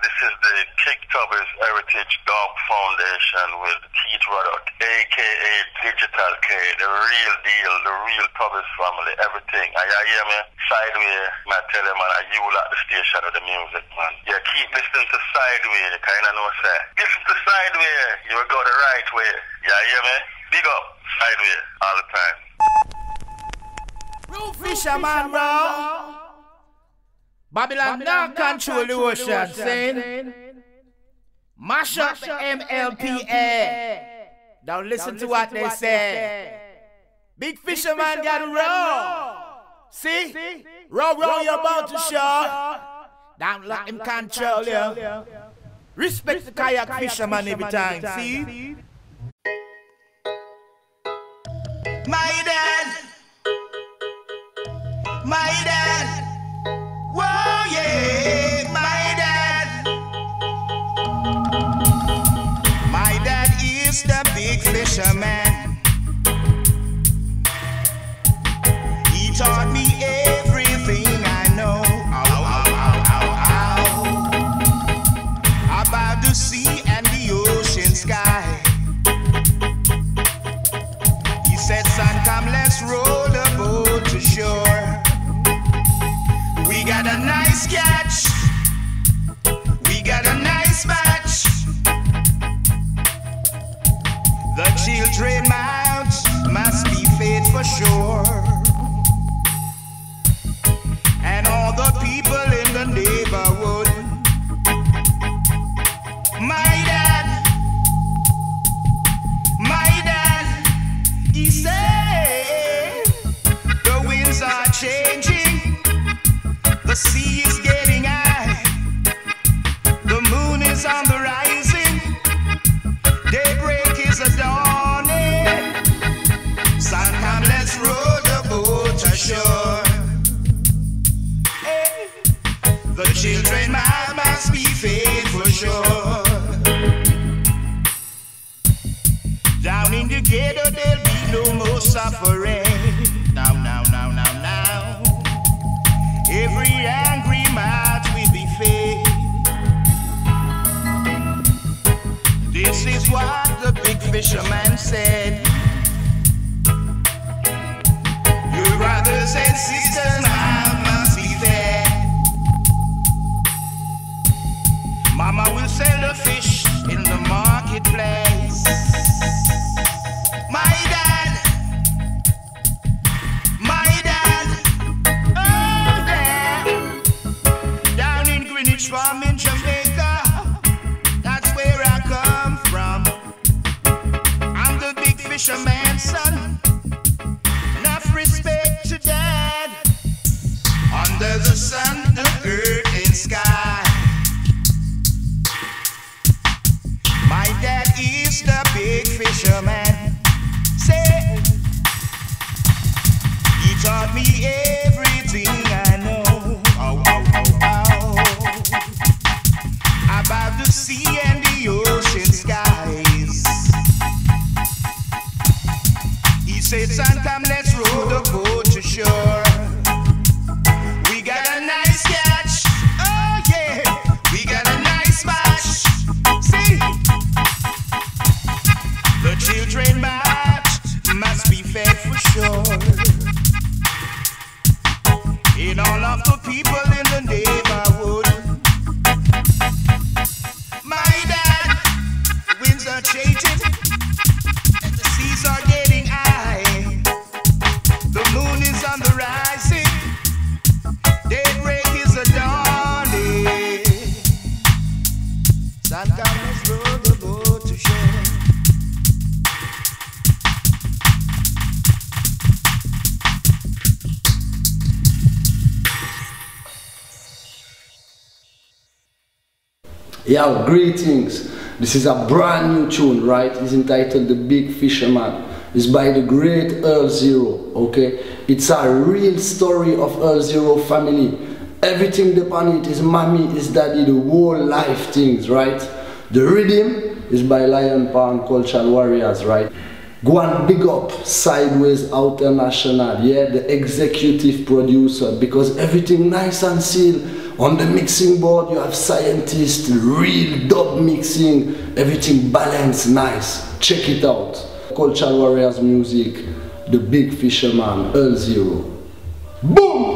This is the King Tubby's Heritage Dub Foundation with Keith Ruddock, aka Digital K, the real deal, the real Tubbers family, everything. And you hear me? Sideway, I tell you, man, you at the station of the music, man. Yeah, keep listening to Sideway, kind of know, say. Eh? Listen to Sideway, you will go the right way. You hear me? Big up, Sideway, all the time. Fisherman, bro. Babylon, Babylon now control the ocean, saying, mash up the MLPA. Now listen to what they say. Big fisherman got row. See? Row, row, you're about to show. Don't let him control you. Respect the kayak fisherman every time, see? My fisherman. He taught me everything I know. Ow, ow, ow. About the sea and the ocean sky. He said, son, come, let's roll the boat to shore. We got a nice catch. Down in the ghetto, there'll be no more suffering. Now, now, now, now, now. Every angry mouth will be fed. This is what the big fisherman said. Your brothers and sisters Greenwich Farm in Jamaica, that's where I come from. I'm the big fisherman's son. Enough respect to dad. Under the sun, the earth, and sky. My dad is the big fisherman. Say, he taught me let's Yo, greetings. This is a brand new tune, right? It's entitled The Big Fisherman. It's by the great Earl Zero, okay? It's a real story of Earl Zero family. Everything upon it is mommy, is daddy, the whole life things, right? The rhythm is by Lionpaw Cultural Warriors, right? Go and big up Sideways Outernational, yeah, the executive producer, because everything nice and sealed On the mixing board, you have scientists, real dub mixing, everything balanced, nice. Check it out. Cultural Warriors Music, The Big Fisherman, Earl Zero. Boom!